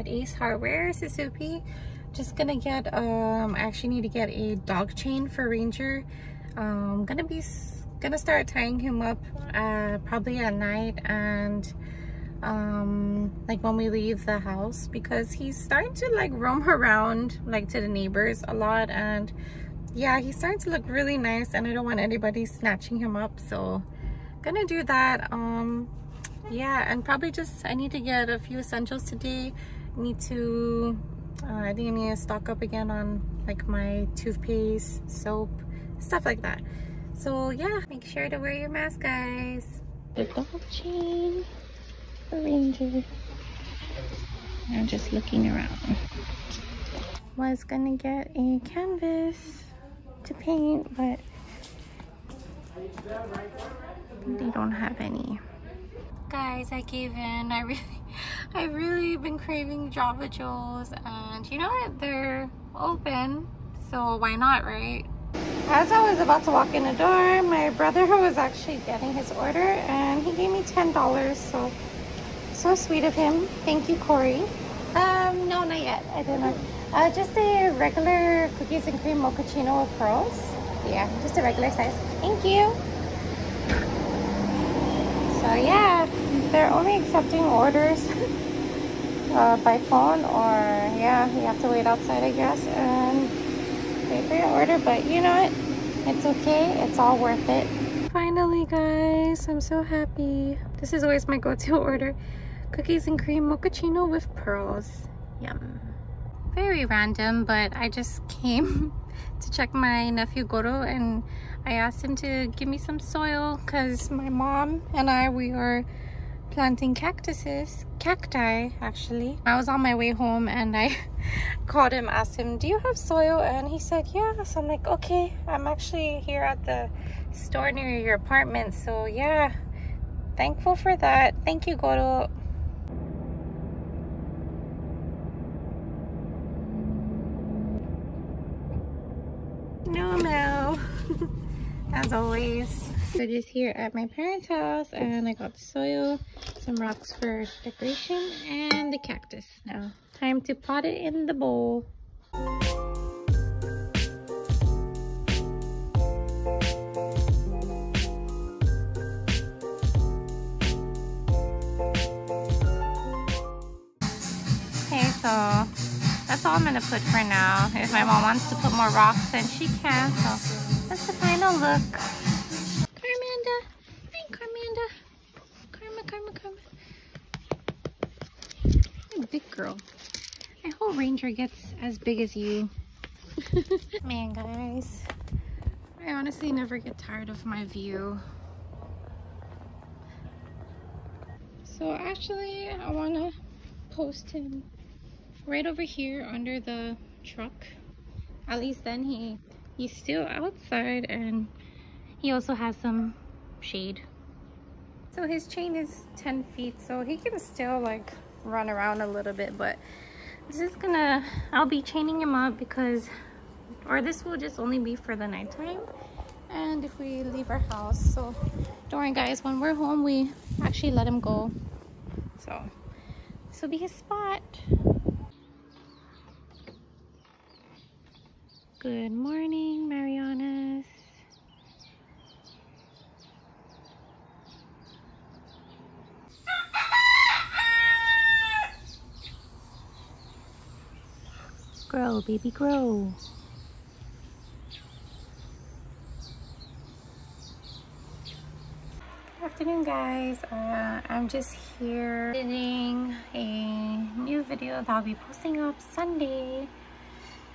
at Ace Hardware, Suzuki. Just gonna get, um, I actually need to get a dog chain for Ranger. Um, gonna be, gonna start tying him up uh, probably at night and um like when we leave the house because he's starting to like roam around like to the neighbors a lot and yeah he's starting to look really nice and i don't want anybody snatching him up so gonna do that um yeah and probably just i need to get a few essentials today need to uh, i think i need to stock up again on like my toothpaste soap stuff like that so yeah make sure to wear your mask guys the dog chain ranger. I'm just looking around. Was gonna get a canvas to paint, but they don't have any. Guys, I gave in. I really, I've really been craving Java Joe's, and you know what? They're open, so why not, right? As I was about to walk in the door, my brother was actually getting his order, and he gave me $10, so so sweet of him. Thank you, Corey. Um, no, not yet. I don't know. Uh, just a regular cookies and cream mochaccino with pearls. Yeah, just a regular size. Thank you. So yeah, they're only accepting orders uh, by phone or yeah, you have to wait outside, I guess, and wait for your order. But you know what? It's okay. It's all worth it. Finally, guys, I'm so happy. This is always my go-to order cookies and cream mochaccino with pearls. Yum. Very random, but I just came to check my nephew Goro and I asked him to give me some soil because my mom and I, we are planting cactuses, cacti actually. I was on my way home and I called him, asked him, do you have soil? And he said, yeah. So I'm like, okay, I'm actually here at the store near your apartment. So yeah, thankful for that. Thank you, Goro. No, no. As always. So just here at my parents' house and I got the soil, some rocks for decoration, and the cactus. Now, time to pot it in the bowl. Okay, so that's all I'm gonna put for now. If my mom wants to put more rocks, then she can. So that's the final look. Carmanda. Hi, Carmanda. Karma, Karma, Karma. You're a big girl. I hope Ranger gets as big as you. Man, guys. I honestly never get tired of my view. So actually, I want to post him right over here under the truck at least then he he's still outside and he also has some shade. So his chain is 10 feet so he can still like run around a little bit but this is gonna i'll be chaining him up because or this will just only be for the nighttime and if we leave our house. So don't worry guys. When we're home we actually let him go. So this will be his spot Good morning, Marianas. Grow, baby, grow. Good afternoon guys uh, i'm just here editing a new video that i'll be posting up sunday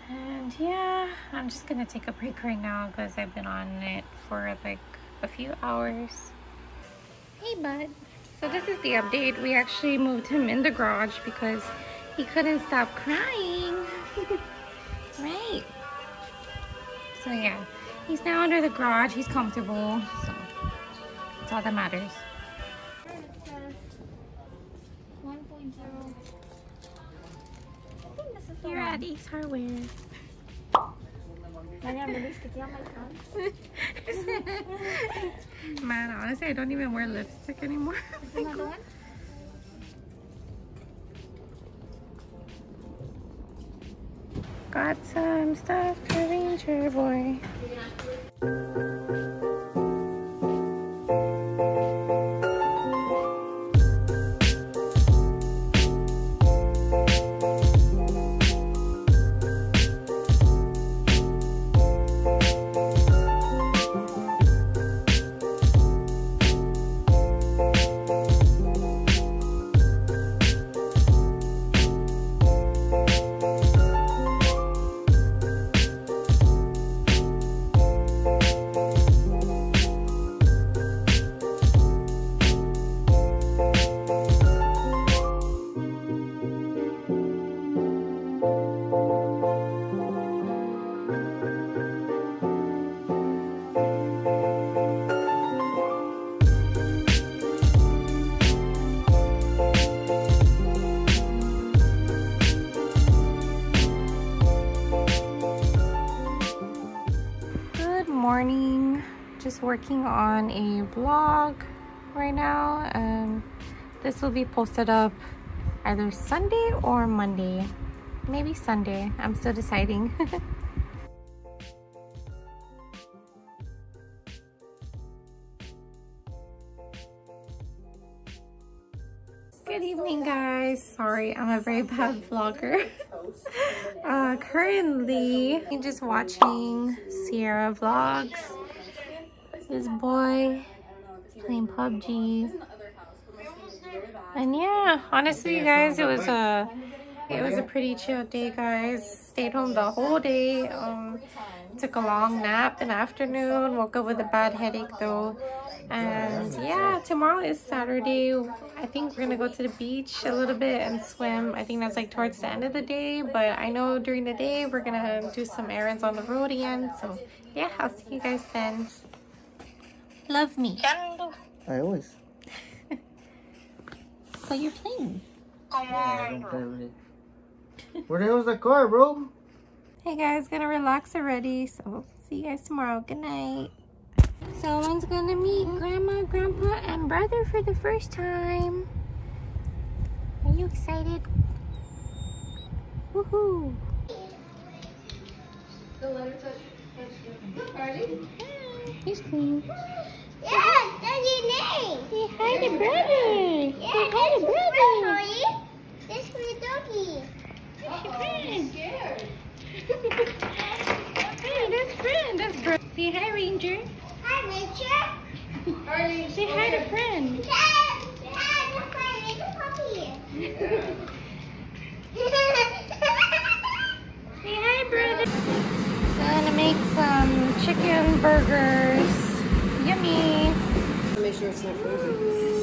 and yeah i'm just gonna take a break right now because i've been on it for like a few hours. Hey bud. So this is the update. We actually moved him in the garage because he couldn't stop crying. Right. So yeah he's now under the garage. He's comfortable so that's all that matters here at Ace Hardware. Man, honestly, I don't even wear lipstick anymore. Got some stuff for Ranger Boy. Working on a vlog right now and this will be posted up either Sunday or Monday maybe Sunday I'm still deciding Good evening guys. Sorry, I'm a very bad vlogger. uh, currently, I'm just watching Sierra vlogs. This boy playing PUBG. And yeah, honestly you guys, it was a it was a pretty chill day guys. Stayed home the whole day. Um took a long nap in the afternoon. Woke up with a bad headache though. And yeah, tomorrow is Saturday. I think we're gonna go to the beach a little bit and swim. I think that's like towards the end of the day, but I know during the day we're gonna do some errands on the road again. So yeah, I'll see you guys then. Love me. I always. so you're playing. Yeah, I don't play with it. Where the hell's the car, bro? Hey guys, gonna relax already. So see you guys tomorrow. Good night. Someone's gonna meet Grandma, Grandpa, and brother for the first time. Are you excited? Woohoo! The letter touch. Party? He's clean. Yeah, that's your name. Say hi to brother. Yeah, Say hi to brother. This is my doggy. That's your friend. Hey, that's friend. That's bro. Say hi, Ranger. Hi. Party. Say hi to friend. Dad, Dad, look my little puppy. Chicken burgers. Yummy. Make sure it's not frozen.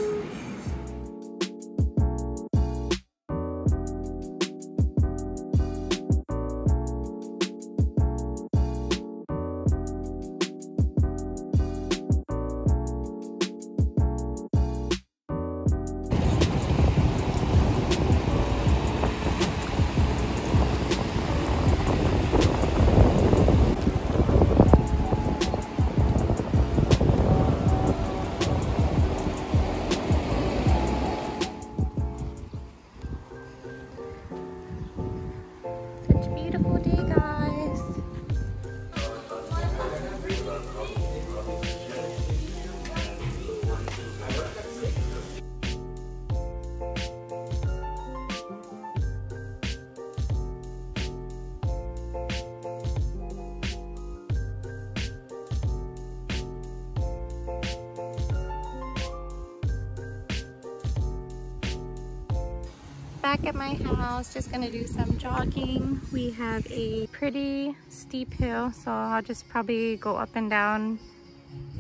Back at my house just gonna do some jogging. We have a pretty steep hill so i'll just probably go up and down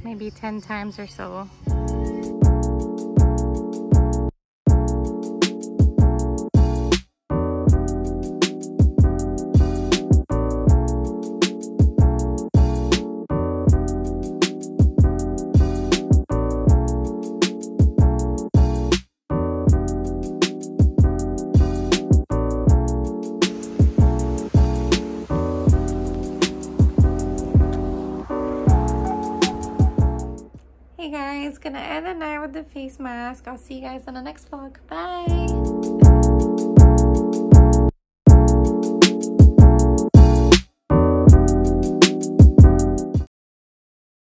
maybe 10 times or so the night with the face mask. I'll see you guys in the next vlog. Bye